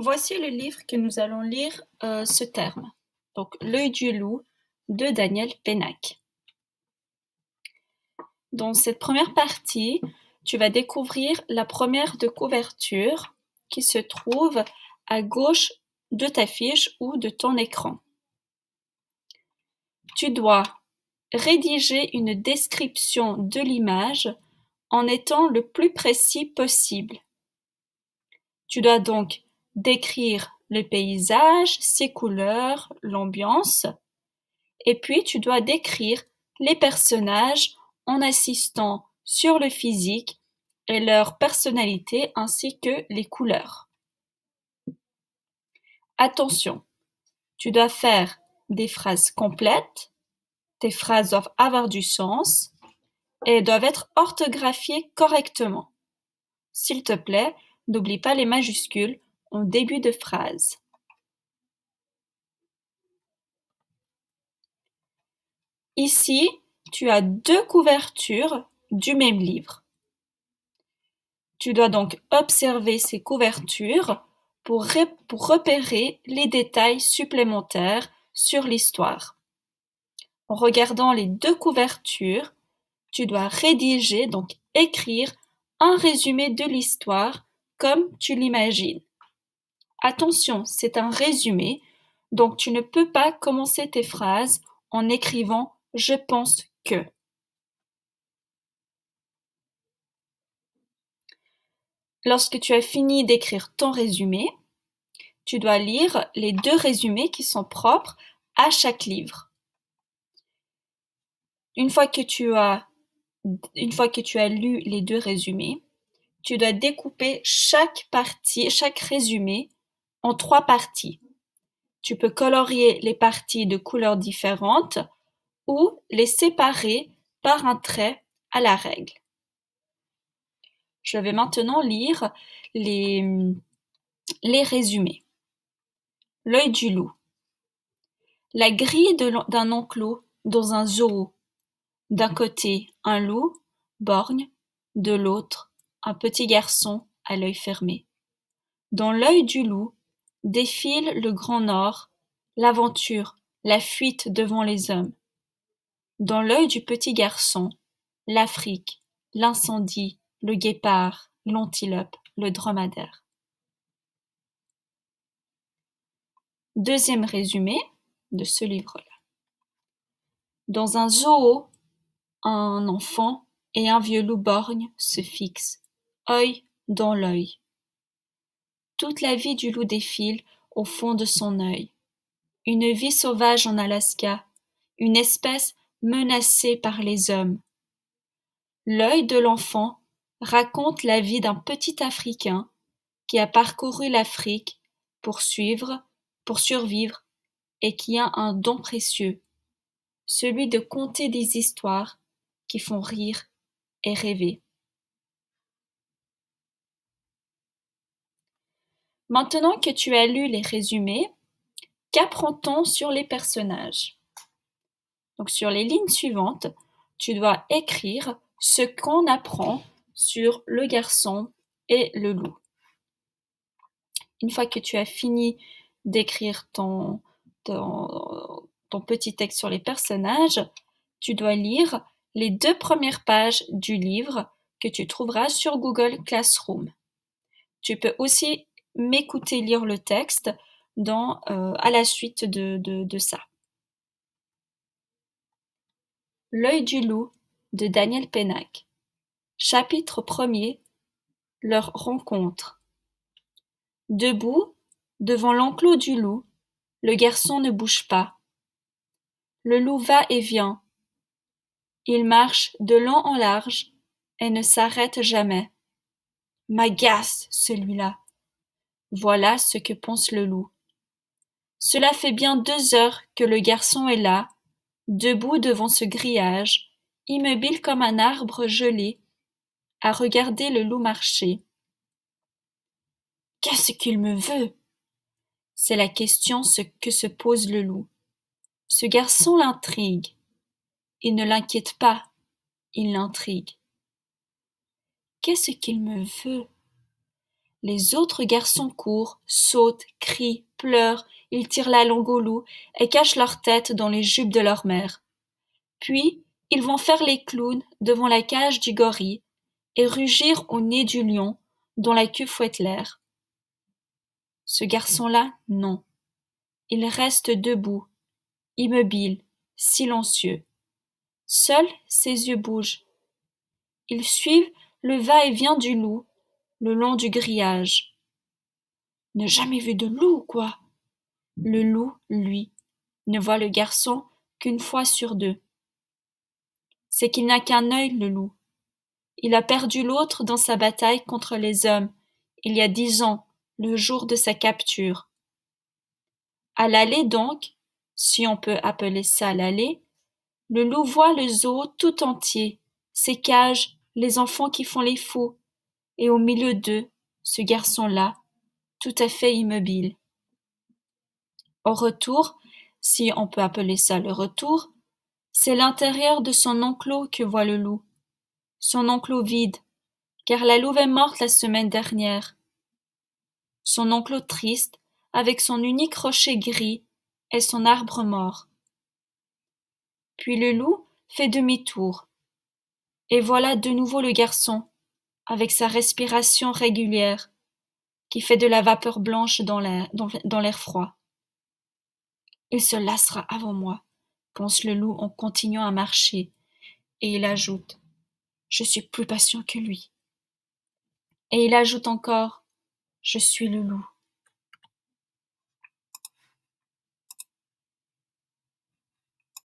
Voici le livre que nous allons lire euh, ce terme. Donc, L'œil du loup de Daniel Pénac. Dans cette première partie, tu vas découvrir la première de couverture qui se trouve à gauche de ta fiche ou de ton écran. Tu dois rédiger une description de l'image en étant le plus précis possible. Tu dois donc décrire le paysage, ses couleurs, l'ambiance, et puis tu dois décrire les personnages en assistant sur le physique et leur personnalité ainsi que les couleurs. Attention, tu dois faire des phrases complètes, tes phrases doivent avoir du sens et doivent être orthographiées correctement. S'il te plaît, n'oublie pas les majuscules en début de phrase. Ici, tu as deux couvertures du même livre. Tu dois donc observer ces couvertures pour, repérer les détails supplémentaires sur l'histoire. En regardant les deux couvertures, tu dois rédiger, donc écrire, un résumé de l'histoire comme tu l'imagines. Attention, c'est un résumé, donc tu ne peux pas commencer tes phrases en écrivant je pense que. Lorsque tu as fini d'écrire ton résumé, tu dois lire les deux résumés qui sont propres à chaque livre. Une fois que tu as, lu les deux résumés, tu dois découper chaque partie, chaque résumé en trois parties. Tu peux colorier les parties de couleurs différentes ou les séparer par un trait à la règle. Je vais maintenant lire les, les résumés. L'œil du loup. La grille d'un enclos dans un zoo. D'un côté, un loup, borgne, de l'autre, un petit garçon à l'œil fermé. Dans l'œil du loup, défile le grand Nord, l'aventure, la fuite devant les hommes. Dans l'œil du petit garçon, l'Afrique, l'incendie, le guépard, l'antilope, le dromadaire. Deuxième résumé de ce livre-là. Dans un zoo, un enfant et un vieux loup borgne se fixent, œil dans l'œil. Toute la vie du loup défile au fond de son œil. Une vie sauvage en Alaska, une espèce menacée par les hommes. L'œil de l'enfant raconte la vie d'un petit Africain qui a parcouru l'Afrique pour suivre, pour survivre et qui a un don précieux, celui de conter des histoires qui font rire et rêver. Maintenant que tu as lu les résumés, qu'apprend-on sur les personnages? Donc sur les lignes suivantes, tu dois écrire ce qu'on apprend sur le garçon et le loup. Une fois que tu as fini d'écrire ton, ton, ton, petit texte sur les personnages, tu dois lire les deux premières pages du livre que tu trouveras sur Google Classroom. Tu peux aussi m'écouter lire le texte dans, euh, à la suite de, de, de ça. L'œil du loup de Daniel Pénac. Chapitre premier Leur rencontre. Debout, devant l'enclos du loup, le garçon ne bouge pas. Le loup va et vient. Il marche de long en large et ne s'arrête jamais. M'agace, celui-là. Voilà ce que pense le loup. Cela fait bien deux heures que le garçon est là, debout devant ce grillage, immobile comme un arbre gelé, à regarder le loup marcher. Qu'est-ce qu'il me veut? C'est la question que se pose le loup. Ce garçon l'intrigue. Il ne l'inquiète pas, il l'intrigue. Qu'est-ce qu'il me veut? Les autres garçons courent, sautent, crient, pleurent, ils tirent la langue au loup et cachent leur tête dans les jupes de leur mère. Puis, ils vont faire les clowns devant la cage du gorille et rugir au nez du lion dont la queue fouette l'air. Ce garçon-là, non. Il reste debout, immobile, silencieux. Seuls ses yeux bougent. Ils suivent le va-et-vient du loup le long du grillage. Ne jamais vu de loup, quoi. Le loup, lui, ne voit le garçon qu'une fois sur deux. C'est qu'il n'a qu'un œil, le loup. Il a perdu l'autre dans sa bataille contre les hommes, il y a dix ans, le jour de sa capture. À l'allée donc, si on peut appeler ça l'allée, le loup voit le zoo tout entier, ses cages, les enfants qui font les fous, et au milieu d'eux, ce garçon-là, tout à fait immobile. Au retour, si on peut appeler ça le retour, c'est l'intérieur de son enclos que voit le loup. Son enclos vide, car la louve est morte la semaine dernière. Son enclos triste, avec son unique rocher gris et son arbre mort. Puis le loup fait demi-tour. Et voilà de nouveau le garçon, avec sa respiration régulière, qui fait de la vapeur blanche dans l'air froid. Il se lassera avant moi, pense le loup en continuant à marcher, et il ajoute Je suis plus patient que lui. Et il ajoute encore Je suis le loup.